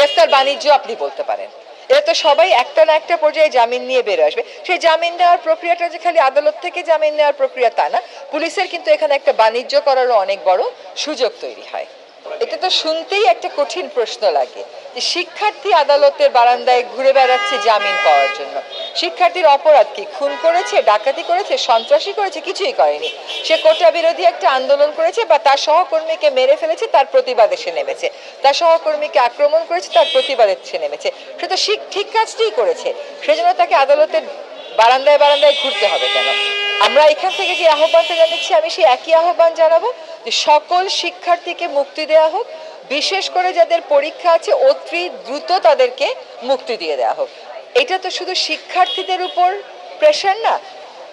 গ্রেফতার বাণিজ্য আপনি বলতে পারেন। এরা তো সবাই একটা না একটা পর্যায়ে জামিন নিয়ে বেরো আসবে। সেই জামিন নেওয়ার প্রক্রিয়াটা যে খালি আদালত থেকে জামিন নেওয়ার প্রক্রিয়া তা না। পুলিশের কিন্তু এখানে একটা বাণিজ্য করারও অনেক বড় সুযোগ তৈরি হয়। এটা তো শুনতেই একটা কঠিন প্রশ্ন লাগে যে শিক্ষার্থী আদালতের বারান্দায় ঘুরে বেড়াচ্ছে জামিন পাওয়ার জন্য। শিক্ষার্থীর অপরাধ কি খুন করেছে, ডাকাতি করেছে, সন্ত্রাসী করেছে? কিছুই করেনি। সে কোটা বিরোধী একটা আন্দোলন করেছে বা তার সহকর্মীকে মেরে ফেলেছে, তার প্রতিবাদে সে নেমেছে। তার সহকর্মীকে আক্রমণ করেছে, তার প্রতিবাদে সে নেমেছে। সে তো ঠিক কাজটিই করেছে। সেজন্য তাকে আদালতের বারান্দায় বারান্দায় ঘুরতে হবে কেন? আমরা এখান থেকে যে আহ্বানটা জানাচ্ছি, আমি সেই একই আহ্বান জানাব যে সকল শিক্ষার্থীকে মুক্তি দেওয়া হোক, বিশেষ করে যাদের পরীক্ষা আছে, অতি দ্রুত তাদেরকে মুক্তি দিয়ে দেওয়া হোক। এটা তো শুধু শিক্ষার্থীদের উপর প্রেশার না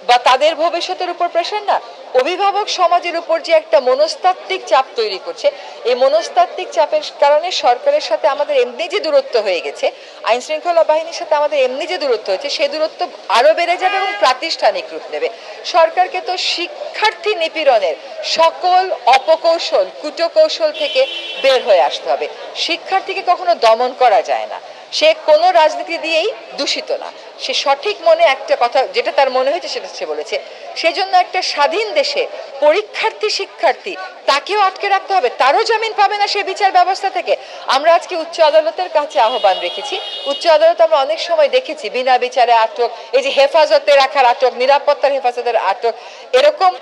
বা তাদের ভবিষ্যতের উপর প্রেশার না, অভিভাবক সমাজের উপর যে একটা মনস্তাত্ত্বিক চাপ তৈরি করছে, এই মনস্তাত্ত্বিক চাপের কারণে সরকারের সাথে আমাদের এমনি যে দূরত্ব হয়ে গেছে আইন শৃঙ্খলা বাহিনীর সাথে আমাদের এমনি যে দূরত্ব হয়েছে সেই দূরত্ব আরও বেড়ে যাবে এবং প্রাতিষ্ঠানিক রূপ নেবে। সরকারকে তো শিক্ষার্থী নিপীড়নের সকল অপকৌশল, কুটকৌশল থেকে বের হয়ে আসতে হবে। শিক্ষার্থীকে কখনো দমন করা যায় না। সে কোনো রাজনীতি দিয়েই দূষিত না। সে সঠিক মনে একটা কথা, যেটা তার মনে হয়েছে সেটা সে বলেছে। সেজন্য একটা স্বাধীন দেশে পরীক্ষার্থী, শিক্ষার্থী, তাকেও আটকে রাখতে হবে। তারও জামিন পাবে না সে বিচার ব্যবস্থা থেকে। আমরা আজকে উচ্চ আদালতের কাছে আহ্বান রেখেছি। উচ্চ আদালত আমরা অনেক সময় দেখেছি, বিনা বিচারে আটক, এই যে হেফাজতে রাখার আটক, নিরাপত্তার হেফাজতের আটক, এরকম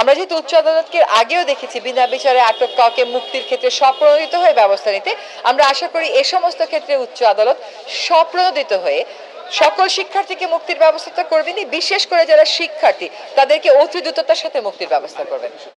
আমরা যেহেতু উচ্চ আদালতকে আগেও দেখেছি, বিনা বিচারে আটক কাউকে মুক্তির ক্ষেত্রে স্বপ্রণোদিত হয়ে ব্যবস্থা নিতে, আমরা আশা করি এ সমস্ত ক্ষেত্রে উচ্চ আদালত স্বপ্রণোদিত হয়ে সকল শিক্ষার্থীকে মুক্তির ব্যবস্থা তো করবেনি বিশেষ করে যারা শিক্ষার্থী, তাদেরকে অতি দ্রুততার সাথে মুক্তির ব্যবস্থা করবেন।